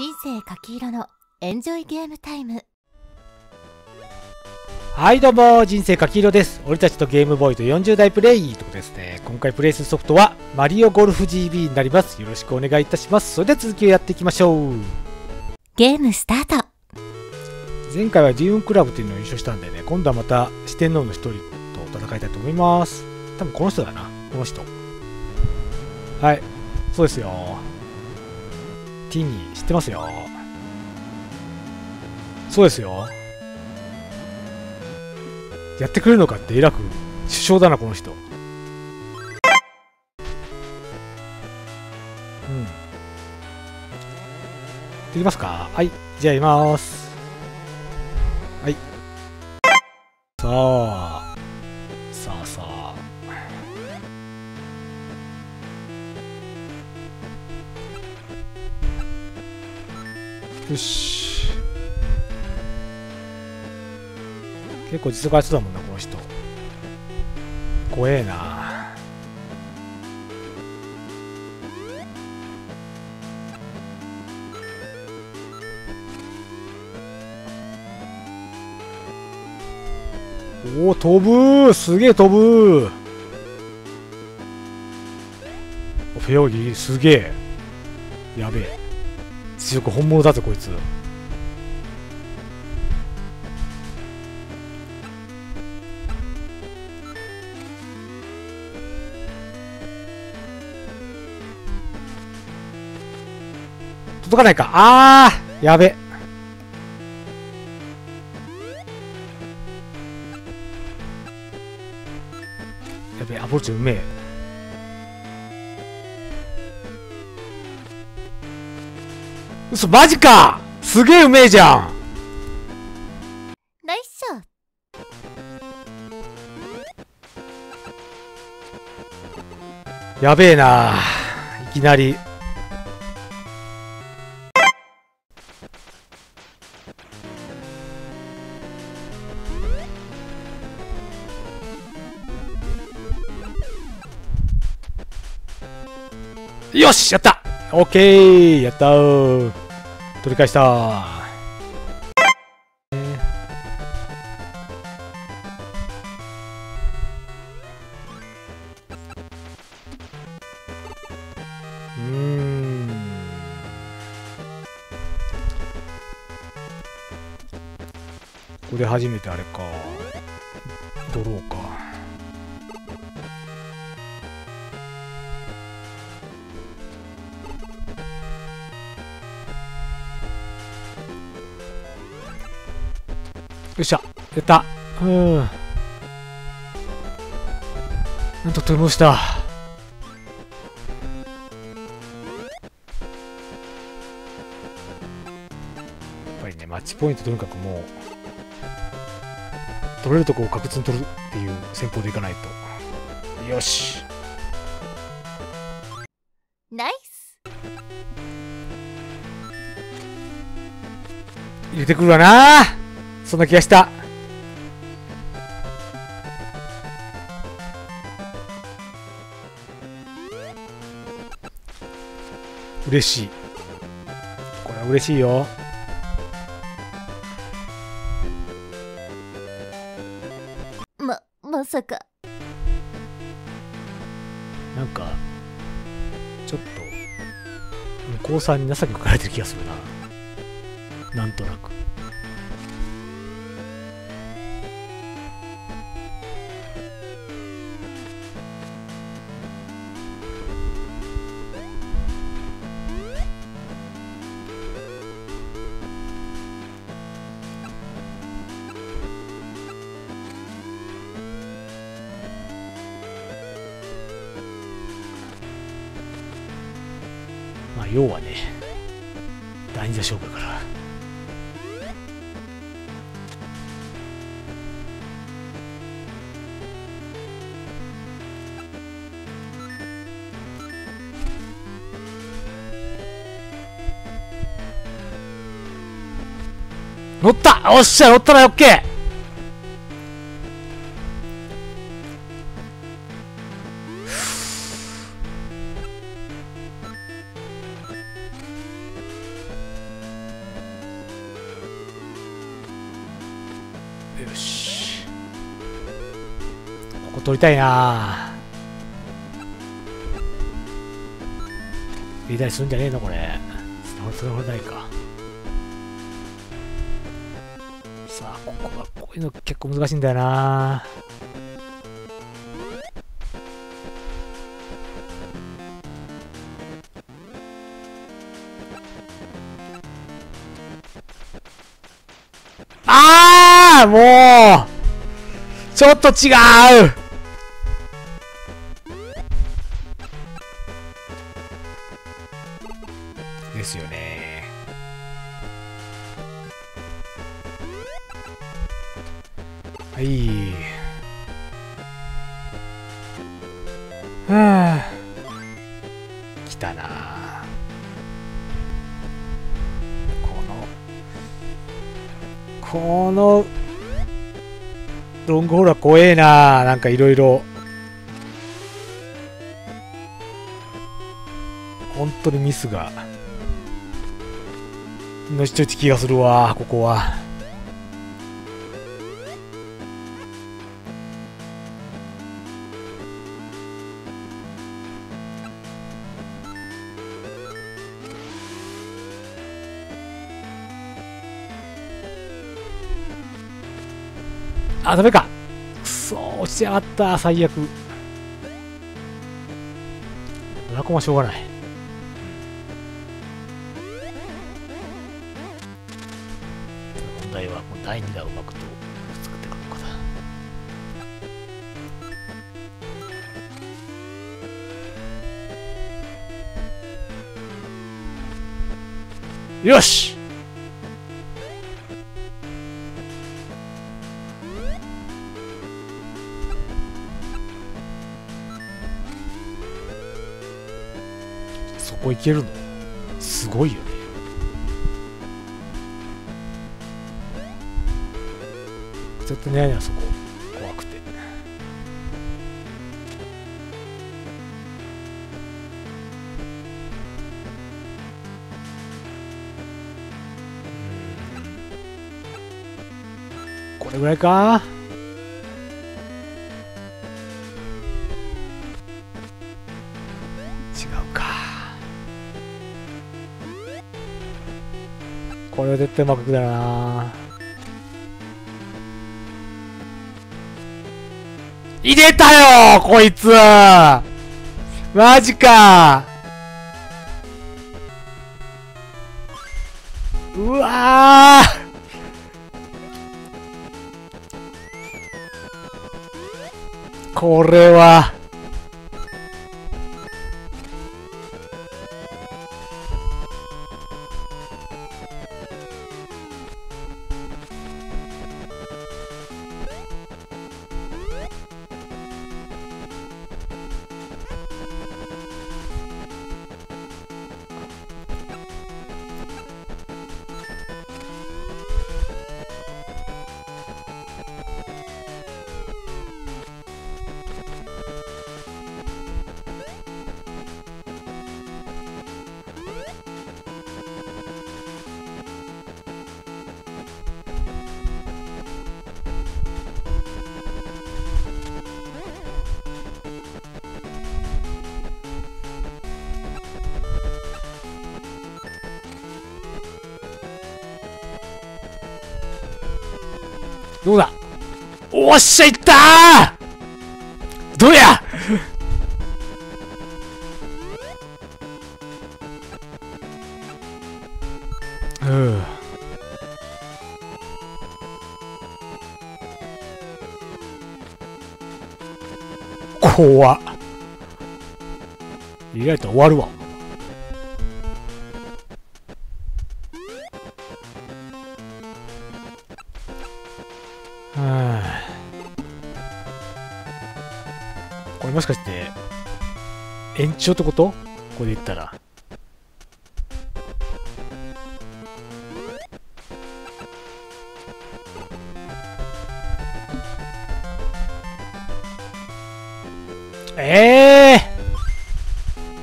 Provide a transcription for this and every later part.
人生かき色のエンジョイゲームタイム。はいどうも人生かきいろです。俺たちとゲームボーイと40代プレイということですね。今回プレイするソフトはマリオゴルフ GB になります。よろしくお願いいたします。それでは続きをやっていきましょう。ゲームスタート。前回はデューンクラブっていうのを優勝したんでね今度はまた四天王の一人と戦いたいと思います。多分この人だな。この人。はいそうですよティニー知ってますよ。そうですよ。やってくれるのかってえらく首相だなこの人。うん。できますか。はい。じゃあやります。はい。さあ。よし。結構実力ありそうだもんなこの人。怖えな。おお飛ぶすげえ飛ぶフェオギすげえ。やべえ。力本物だぜこいつ。届かないか。あーやべ。やべアプローチうめえ。嘘マジか。すげえうめえじゃん。ナイスショッやべえな。いきなり。よしやった。オッケー。やったー取り返した。うん。ここで初めてあれか。ドローか。よっしゃやった。うん。なんと取り戻した。やっぱりねマッチポイントとにかくもう取れるとこを確実に取るっていう戦法でいかないと。よし。ナイス。入れてくるわな。そんな気がした嬉しい。これは嬉しいよ。ままさか。なんかちょっと向こうさんに情けかかれてる気がするな。なんとなくまあ要はね第二座勝負だから。乗った!おっしゃ乗ったらオッケー取りたいな。入れたりするんじゃねえのこれ。それほどないか。さあここはこういうの結構難しいんだよな。ああもうちょっと違う。このロングホールは怖えな。なんかいろいろ本当にミスが。のしといて気がするわここは。あダメか。くそー落ちてやがった。最悪。ドラコンはしょうがない。問題はもう第2弾うまくと作っていくのかな。よし！けるの？すごいよね。ちょっとねあそこ。怖くて。これぐらいか？違うか。これは絶対うまくいくだろうな。入れたよこいつ。マジか。うわー。これは。どうだ？おっしゃいった！ーどうや？うん怖っ。意外と終わるわ。延長ってこと？ここで言ったら。ええ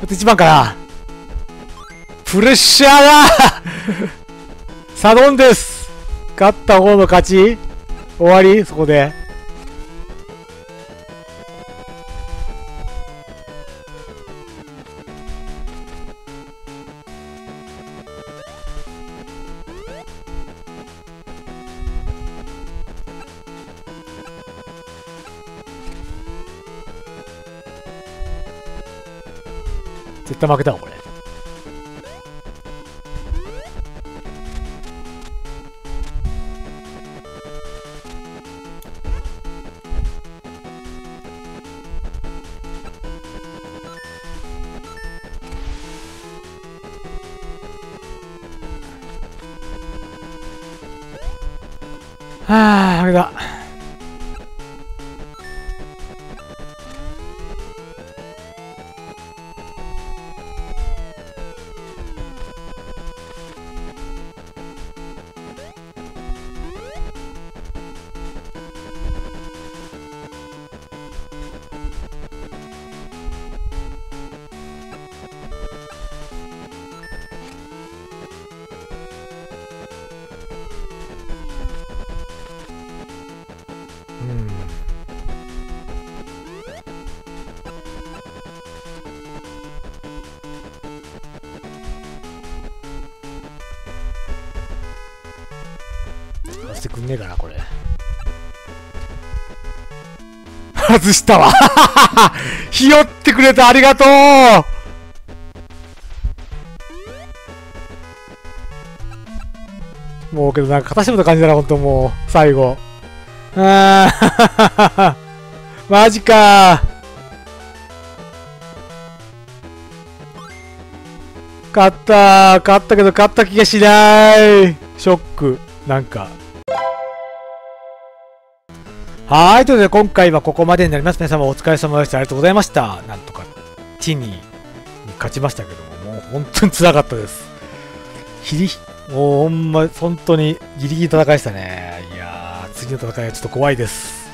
ー、あと1番かな。プレッシャーだ！サドンです勝った方の勝ち。終わり？そこで。対負けたわ、これ。はあ、負けた。してくんねえかな、これ。外したわ ひよってくれてありがとうもうけどなんか片しもた感じだな、ほんともう、最後。あー マジか勝った勝ったけど勝った気がしないショック。なんか。はい、ということで今回はここまでになります。皆様お疲れ様でした。ありがとうございました。なんとか、ティニーに勝ちましたけども、もう本当に辛かったです。ひり、もうほんま、本当にギリギリ戦いでしたね。いやー、次の戦いはちょっと怖いです。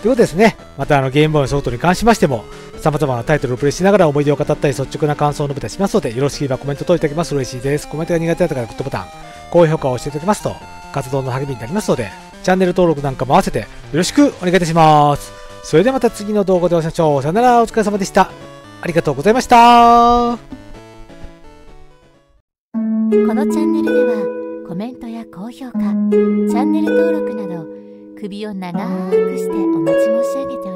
ということですね。またあのゲームボーイのショートに関しましても、様々なタイトルをプレイしながら思い出を語ったり率直な感想を述べたりしますので、よろしければコメント等いただけます嬉しいです。コメントが苦手だった方はグッドボタン、高評価を押していただけますと、活動の励みになりますので、チャンネル登録なんかも合わせてよろしくお願いいたします。それではまた次の動画でお会いしましょう。さよなら、お疲れ様でした。ありがとうございました。このチャンネルではコメントや高評価チャンネル登録など首を長くしてお待ち申し上げております